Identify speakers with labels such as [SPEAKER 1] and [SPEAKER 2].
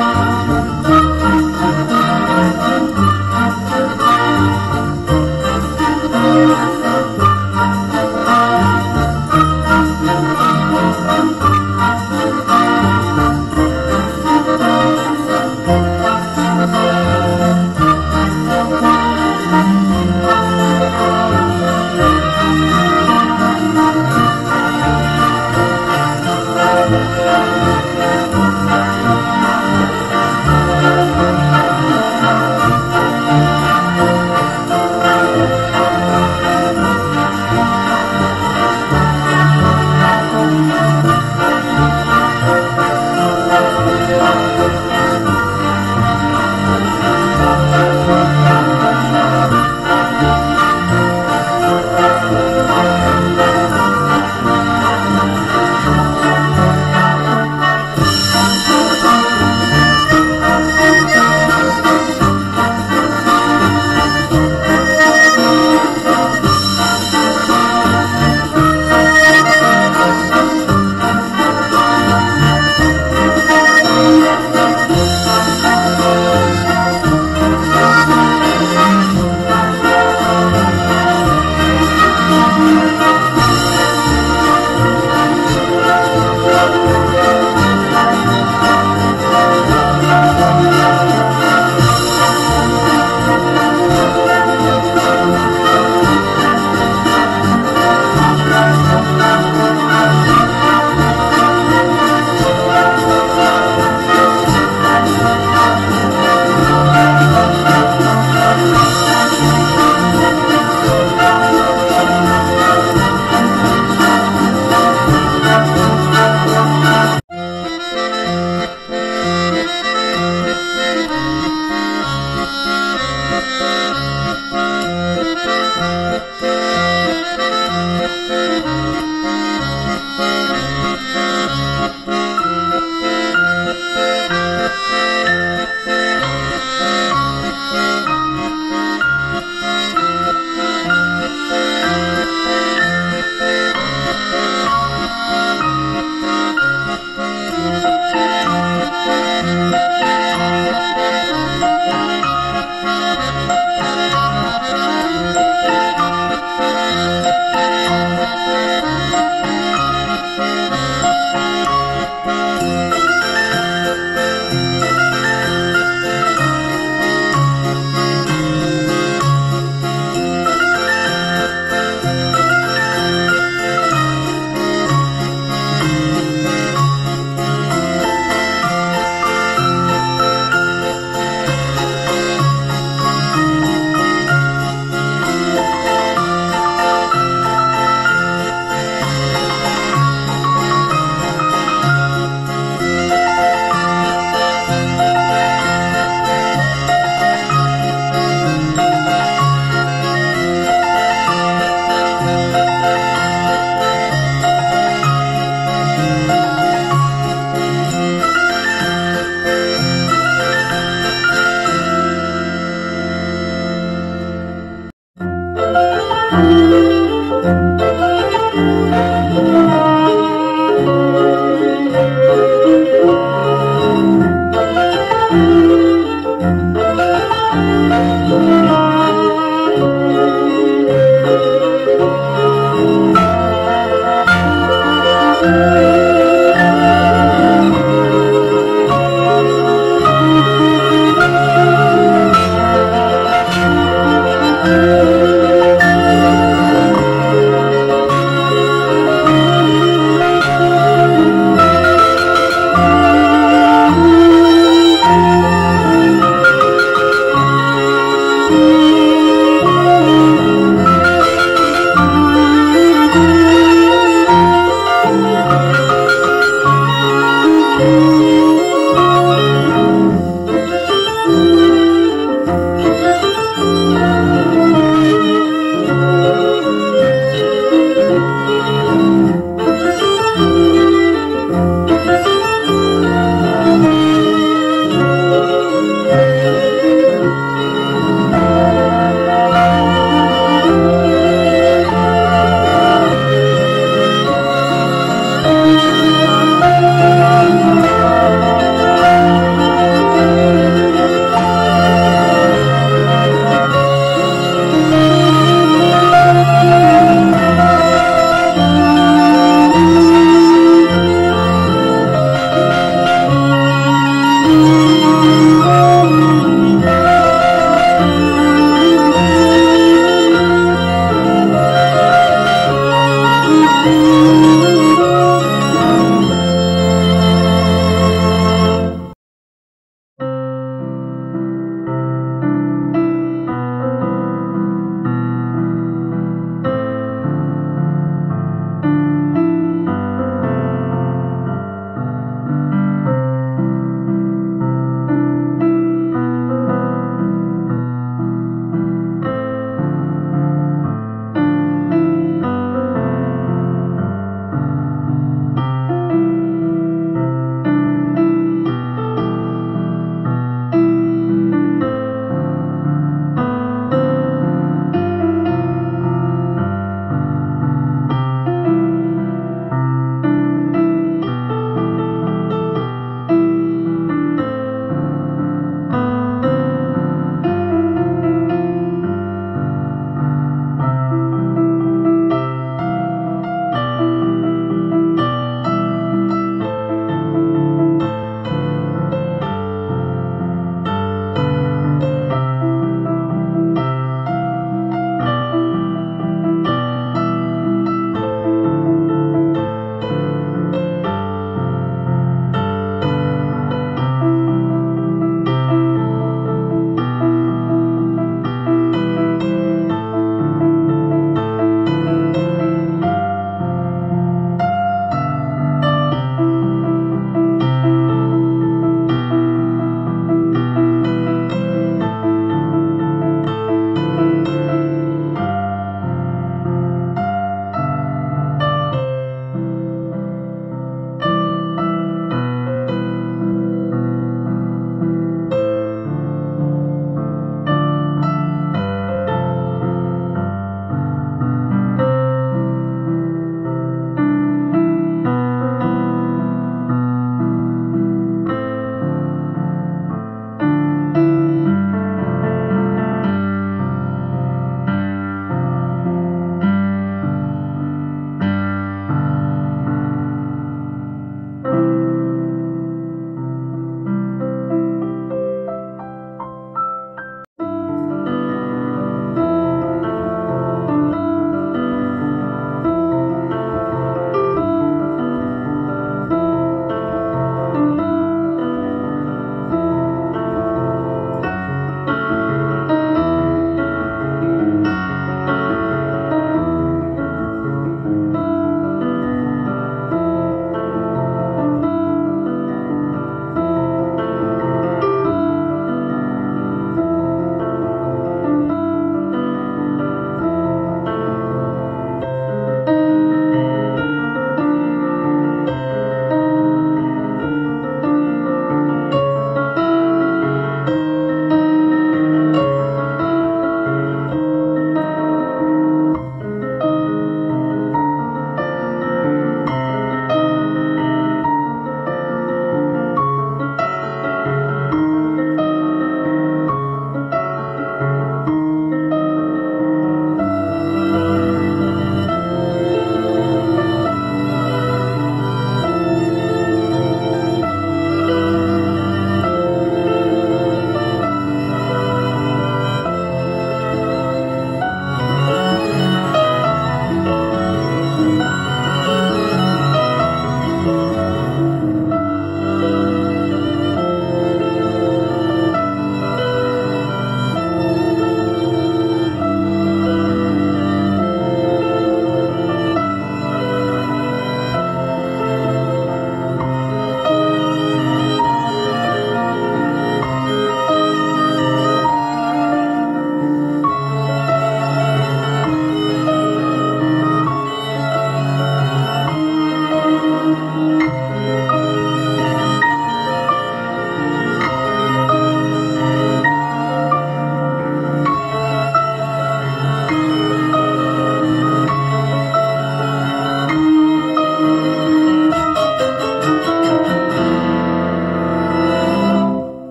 [SPEAKER 1] Lord.